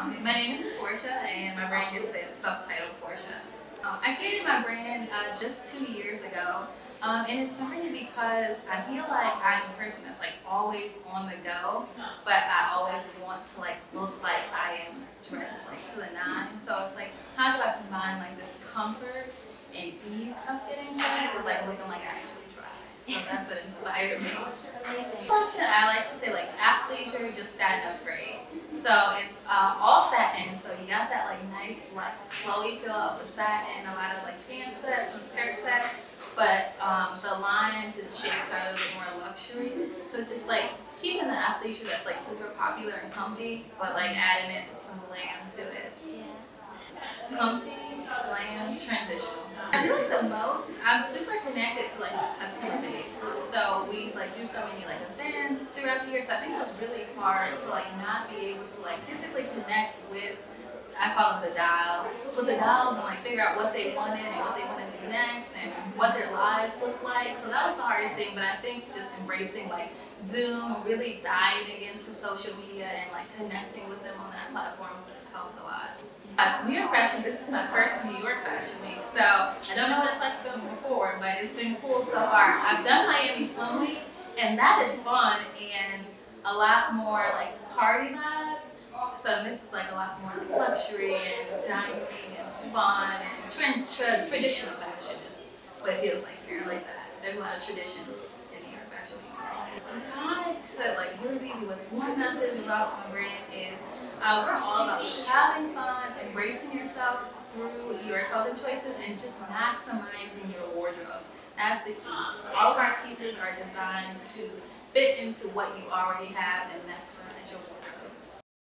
My name is Porshia, and my brand is self-titled Porshia. Um, I created my brand uh, just two years ago, um, and it's mainly because I feel like I'm a person that's like always on the go, but I always want to like look like I am dressed like to the nine. So it's like, how do I combine like this comfort and ease of getting dressed with like looking like I actually? So that's what inspired me. Function, I like to say like athleisure, just satin upgrade. So it's uh, all satin, so you got that like nice, like flowy feel of the satin, a lot of like pant sets and skirt sets, but um, the lines and shapes are a little bit more luxury. So just like keeping the athleisure that's like super popular and comfy, but like adding it some glam to it. Yeah. Comfy, glam, transitional. I feel like the most, I'm super connected to like my customer base. So we like do so many like events throughout the year. So I think it was really hard to like not be able to like physically connect with, I call them the dials, with the dials and like figure out what they wanted and what they wanted to do lives look like. So that was the hardest thing. But I think just embracing like Zoom, really diving into social media and like connecting with them on that platform helped a lot. Uh, New York Fashion, this is my first New York Fashion Week, so I don't know what it's like been before, but it's been cool so far. I've done Miami Swim Week, and that is fun and a lot more like party vibe. So this is like a lot more luxury and dining and fun and traditional what it feels like here, like that. There's a lot of tradition in New York Fashion. I could like really with one message about my brand is uh, we're all about having fun, embracing yourself through your clothing choices, and just maximizing your wardrobe. That's the key. All of our pieces are designed to fit into what you already have and maximize